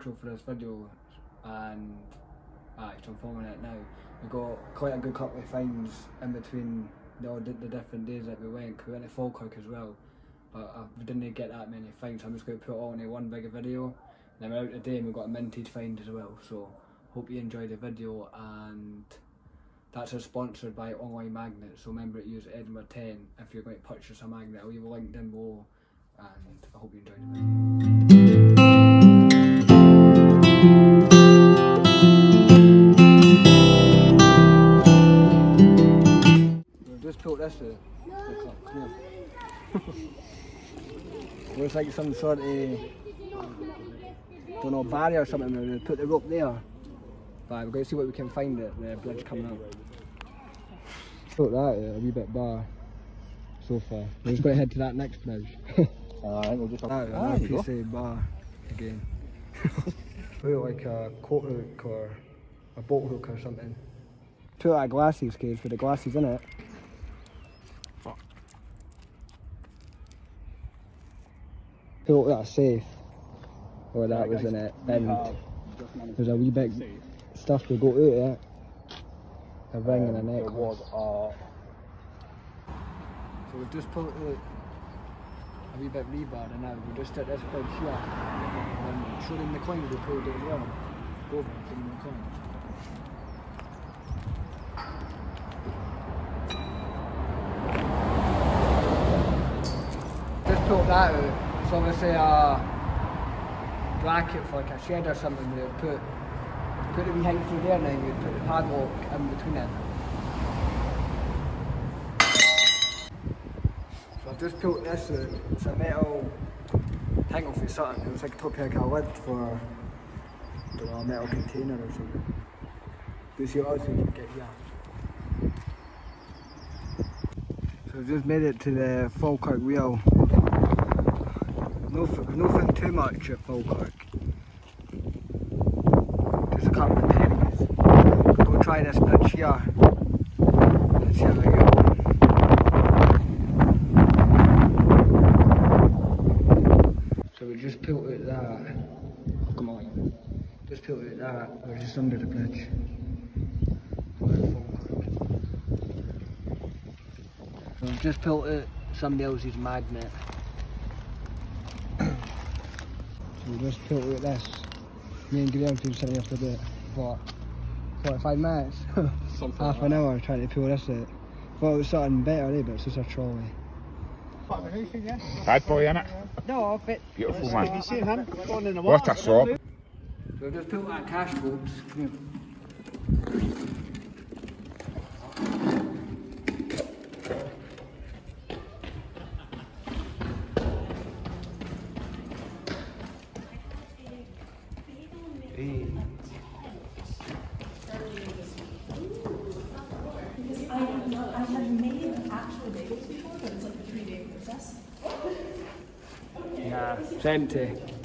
intro for this video and uh, I'm filming it now. We got quite a good couple of finds in between the, the, the different days that we went. We went to Falkirk as well, but uh, we didn't get that many finds. So I'm just going to put it all in one bigger video. And then we're out today and we've got a mintage find as well. So hope you enjoy the video and that's us sponsored by Online Magnets. So remember to use Edinburgh 10 if you're going to purchase a magnet. I'll leave a link down below and I hope you enjoy the Looks like some sort of don't know barrier or something. We put the rope there. But we're going to see what we can find at the bridge coming up. Put that uh, a wee bit bar so far. We're just going to head to that next bridge. I think we'll just that, ah, another piece of bar again. Put like a coat hook or a boat hook or something. Put that glasses cage with the glasses in it. Put that safe. Or that was in it. And there's a wee bit stuff to go out it. A ring and a Um, necklace. It was uh, So we've just put the, a wee bit rebar and now we just at this bridge here and show them the coin we pulled it as well. Go over and the coin. Just pulled that out. It's obviously a bracket for like a shed or something. We would put put the wee hang through there and then we'd put the padlock in between it. So I've just built this. It's a metal tangle for something. It was like a top like a lid for I don't know, a metal container or something. You see what else we can get here. So I've just made it to the Falkirk wheel. No, nothing too much at Falkirk. Just a couple of pennies. Go try this bridge here. Let's see how we go. So we just built it that. Oh, Come on. Just built it that. We're just under the bridge. So we've just built it somebody else's magnet. so we just built it this. Me and Graham been sitting here for about what? 45 minutes? something. Half an hour trying to pull this out. Thought it was something better, eh, but it's just a trolley. Bad boy, innit? No, but Beautiful have you man. seen him going in the What water? a swap. So we've just built that cash box. Come here. I have made actual before, but it's like a three day process. Empty.